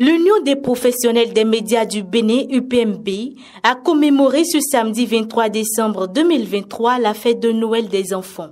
L'Union des professionnels des médias du Bénin, UPMB, a commémoré ce samedi 23 décembre 2023 la fête de Noël des enfants.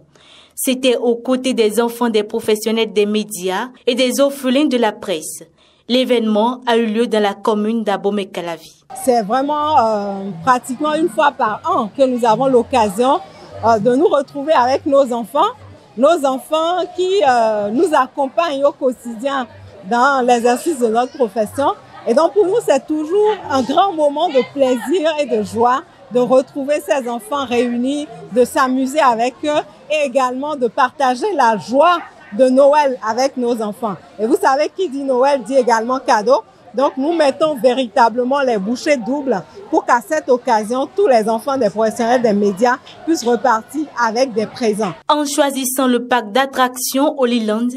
C'était aux côtés des enfants des professionnels des médias et des orphelins de la presse. L'événement a eu lieu dans la commune d'Abomey-Calavi. C'est vraiment euh, pratiquement une fois par an que nous avons l'occasion euh, de nous retrouver avec nos enfants, nos enfants qui euh, nous accompagnent au quotidien dans l'exercice de notre profession. Et donc pour nous, c'est toujours un grand moment de plaisir et de joie de retrouver ces enfants réunis, de s'amuser avec eux et également de partager la joie de Noël avec nos enfants. Et vous savez qui dit Noël dit également cadeau. Donc nous mettons véritablement les bouchées doubles pour qu'à cette occasion, tous les enfants des professionnels des médias puissent repartir avec des présents. En choisissant le parc d'attractions Holyland,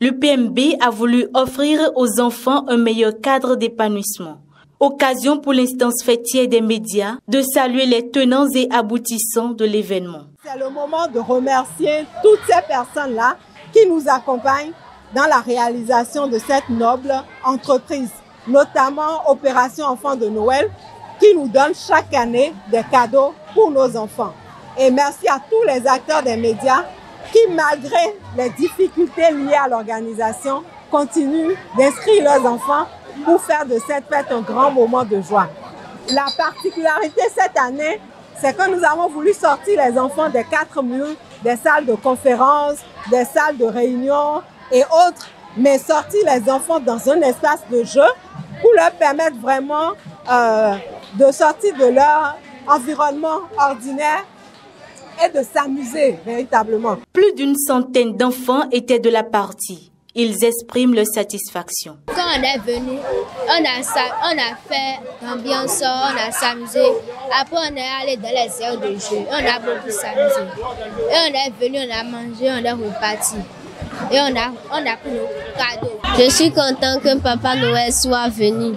le PMB a voulu offrir aux enfants un meilleur cadre d'épanouissement. Occasion pour l'instance fêtière des médias de saluer les tenants et aboutissants de l'événement. C'est le moment de remercier toutes ces personnes-là qui nous accompagnent dans la réalisation de cette noble entreprise notamment Opération Enfants de Noël, qui nous donne chaque année des cadeaux pour nos enfants. Et merci à tous les acteurs des médias qui, malgré les difficultés liées à l'organisation, continuent d'inscrire leurs enfants pour faire de cette fête un grand moment de joie. La particularité cette année, c'est que nous avons voulu sortir les enfants des quatre murs, des salles de conférence, des salles de réunion et autres, mais sortir les enfants dans un espace de jeu pour leur permettre vraiment euh, de sortir de leur environnement ordinaire et de s'amuser véritablement. Plus d'une centaine d'enfants étaient de la partie. Ils expriment leur satisfaction. Quand on est venu, on a, on a fait l'ambiance, on a s'amusé. Après, on est allé dans les aires de jeu. On a beaucoup s'amusé. Et on est venu, on a mangé, on est reparti et on a, on a pris nos cadeaux. Je suis content que Papa Noël soit venu.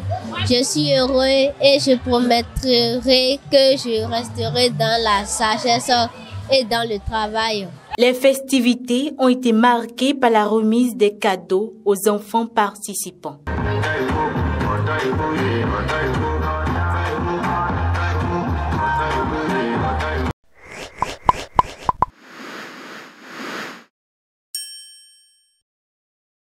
Je suis heureux et je promettrai que je resterai dans la sagesse et dans le travail. Les festivités ont été marquées par la remise des cadeaux aux enfants participants.